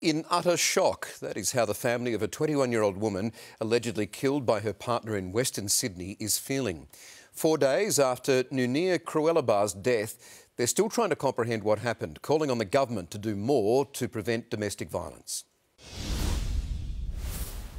In utter shock, that is how the family of a 21 year old woman allegedly killed by her partner in Western Sydney is feeling. Four days after Nunia Kurualeba's death, they're still trying to comprehend what happened, calling on the government to do more to prevent domestic violence.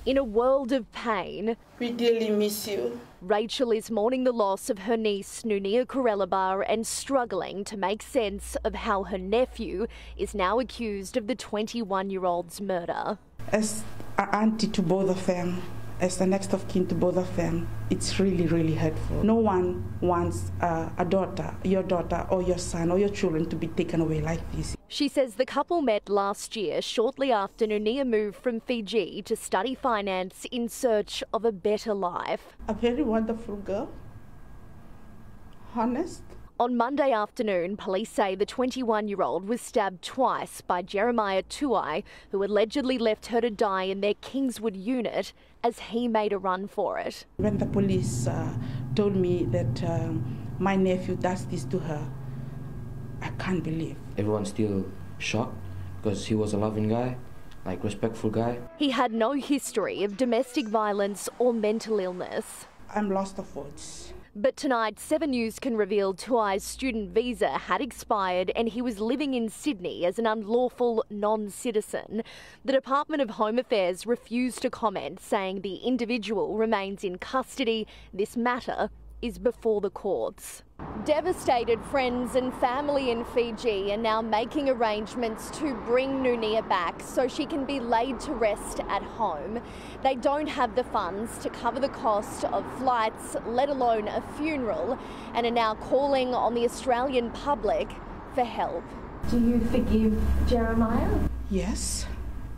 In a world of pain, we dearly miss you. Rachel is mourning the loss of her niece Nunia Kurualeba and struggling to make sense of how her nephew is now accused of the 21 year old's murder. As an auntie to both of them, as the next of kin to both of them, it's really, really hurtful. No one wants uh, a daughter, your daughter, or your son, or your children to be taken away like this. She says the couple met last year, shortly after Nunia moved from Fiji to study finance in search of a better life. A very wonderful girl, honest, on Monday afternoon, police say the 21 year old was stabbed twice by Jeremiah Tuai, who allegedly left her to die in their Kingswood unit as he made a run for it. When the police uh, told me that um, my nephew does this to her, I can't believe. Everyone's still shocked because he was a loving guy like respectful guy. He had no history of domestic violence or mental illness. I'm lost of words. But tonight, 7 News can reveal Tuai's student visa had expired and he was living in Sydney as an unlawful non citizen. The Department of Home Affairs refused to comment, saying the individual remains in custody. This matter is before the courts. Devastated friends and family in Fiji are now making arrangements to bring Nunia back so she can be laid to rest at home. They don't have the funds to cover the cost of flights, let alone a funeral, and are now calling on the Australian public for help. Do you forgive Jeremiah? Yes,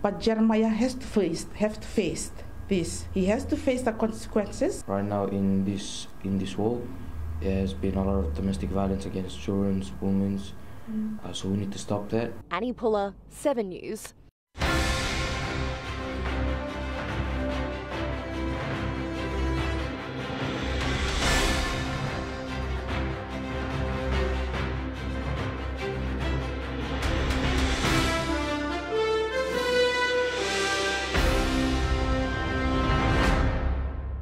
but Jeremiah has to face, have to face this. He has to face the consequences. Right now, in this in this world, there has been a lot of domestic violence against children, women. Mm. Uh, so we need to stop that. Annie Puller, Seven News.